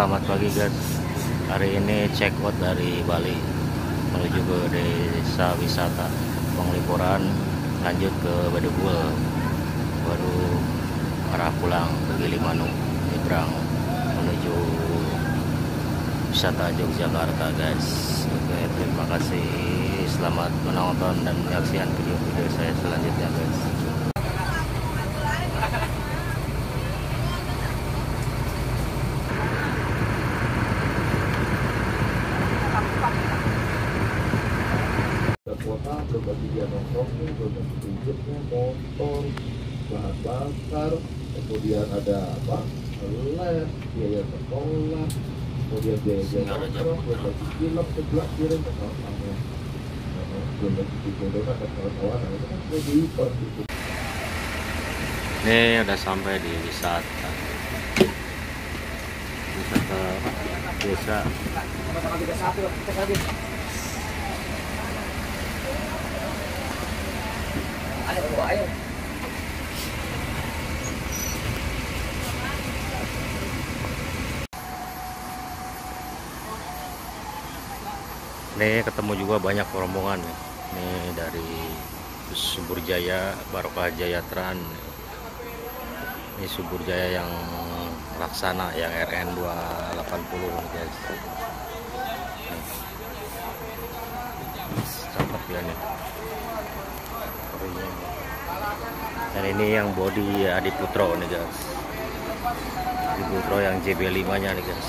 selamat pagi guys. Hari ini check out dari Bali menuju ke desa wisata penglipuran lanjut ke Badugul baru arah pulang ke Gilimanuk nyebrang menuju wisata Yogyakarta guys. Oke terima kasih selamat menonton dan menyaksikan video-video saya selanjutnya guys. Biaya sekolah kemudian biaya biaya ada nongkrong film sebelah kirim ke kawan-kawan belum lagi ke kawan-kawan nah, itu kan gitu Ini udah sampai di wisata. Wisata apa? Desa. Ini ketemu juga banyak rombongan nih. Ini dari Subur Jaya, Barokah Jayatran. Ini Subur Jaya yang laksana yang RN 280 nih guys. Nih. Cakep ya nih. Dan ini yang body Adi Putro nih guys. Adi Putro yang JB5 nya nih guys.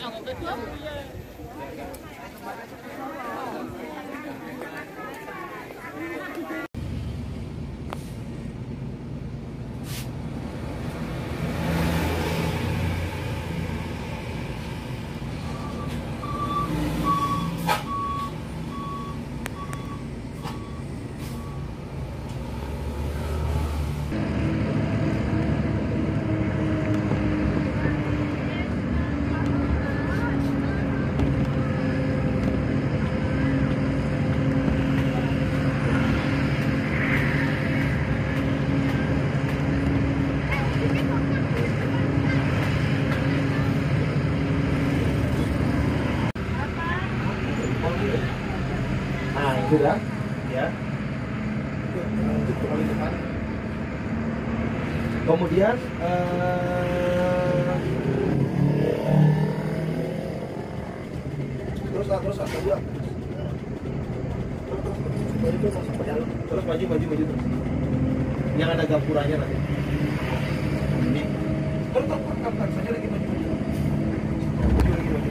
nah itu dah ya kemudian eh, terus lah terus kedua terus masuk terus maju maju maju terus yang ada gapuranya nanti ini terus terus terus terus saja lagi maju maju maju lagi maju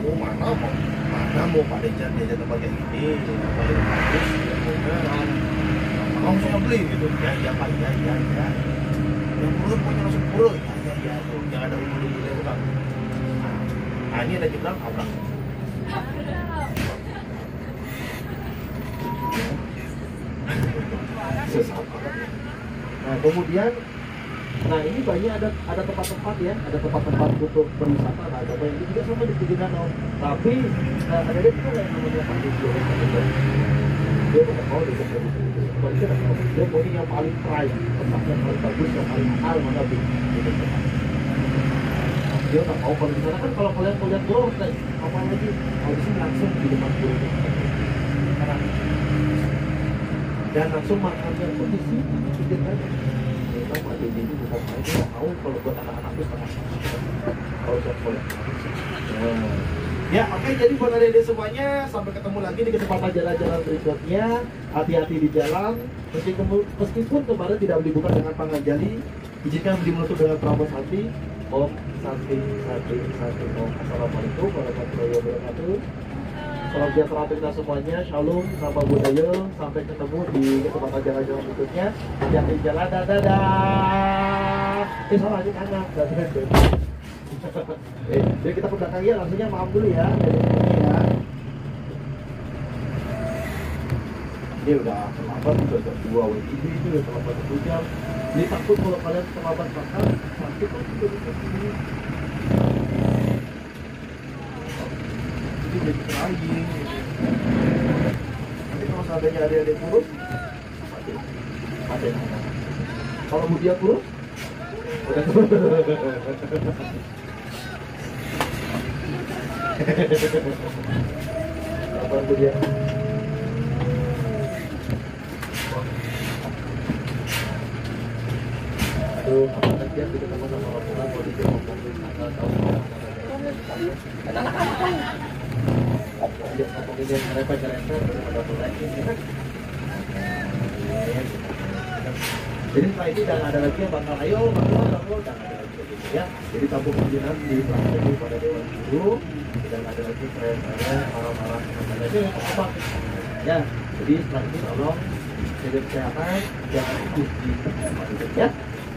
oh mana mau mana mau pak Dejan dia tempat kayak gini paling bagus ya saya beli gitu. Ya ya pak ya ya ya. Yang pura pokoknya langsung pura ya ya ya tuh yang ada ulu ulu itu kan nah ini ada jeblang abrak Nah, kemudian Nah ini banyak ada ada tempat-tempat ya, ada tempat-tempat untuk berwisata, nah ada yang juga sama di pinggir danau. Tapi eh, ada dia tuh yang namanya Pak Dejo, dia bukan mau di tempat itu. Kalau dia dia mau yang paling prime, tempat yang paling bagus, yang paling mahal mana tempat. dia nggak mau. Kalau di sana kan kalau kalian mau lihat apa lagi habisnya langsung di depan pulau dan langsung makannya pun di sini kan memang Pak Dedi ini bukan dia nggak mau kalau buat anak-anak itu kalau buat Nah, Ya, oke jadi buat adik-adik semuanya sampai ketemu lagi di kesempatan jalan-jalan berikutnya. Hati-hati di jalan. Meskipun, meskipun kemarin tidak dibuka dengan pangan jali, izinkan dimenutup dengan prabot hati. Om Santi Santi Santi Om. Assalamualaikum warahmatullahi wabarakatuh. Salam sejahtera untuk kita semuanya. Shalom, nama budaya. Sampai ketemu di kesempatan jalan-jalan berikutnya. Hati-hati di jalan. Dadah. Eh, salah ini anak. Dadah. eh, jadi kita ke ya, langsungnya maaf dulu ya sini ya. Ini udah terlambat, udah jam dua WIB itu udah terlambat satu jam. Jadi takut kalau kalian terlambat makan, sakit juga sini. Jadi lagi. Nanti kalau seandainya ada adik kurus, mati. Mati. Kalau dia kurus, Kapan tuh dia? Aduh, mau Dia Jadi setelah itu ada lagi yang bakal ayo bakal bakal jangan ada lagi ya. Jadi kampung pimpinan di pelaksanaan pada dewan guru dan ada lagi saya-saya marah-marah kepada itu apa ya. Jadi setelah itu tolong jaga kesehatan jangan ikut di ya.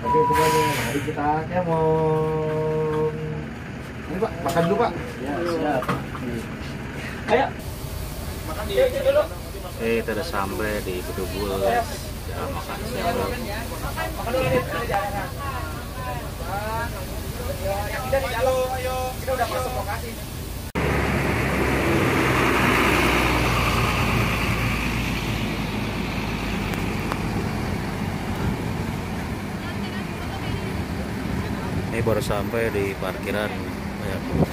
Oke semuanya mari kita kemon. Ini pak makan dulu pak. Ya siap. Ayo. Eh, kita udah sampai di Bedugul. Ya, makan siang kita di ayo. Kita udah masuk lokasi. Ini baru sampai di parkiran. Ya.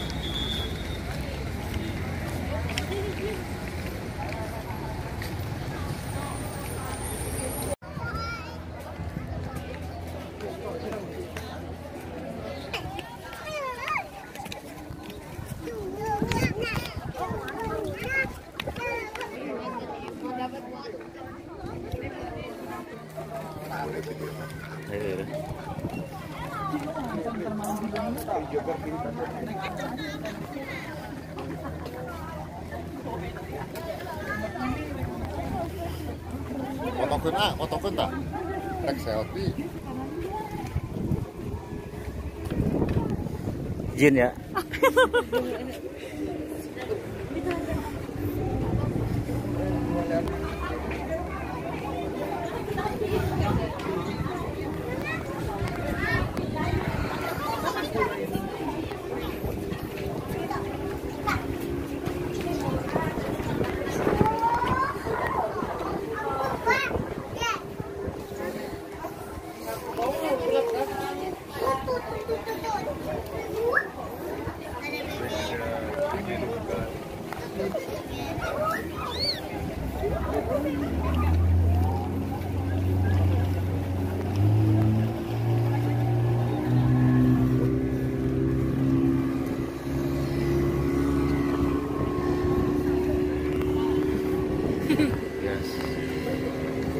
Fotokeun ah, fotokeun tah. Rek selfie. Jin ya.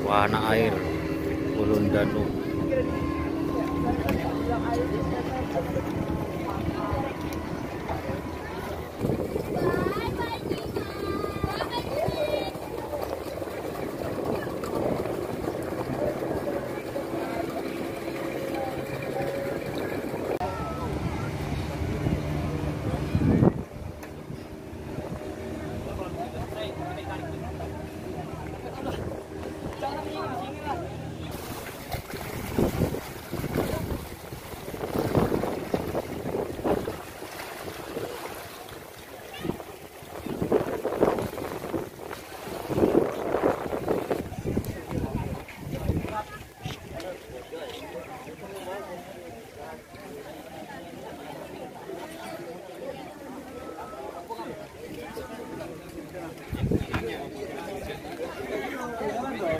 Wahana air Ulun Danau.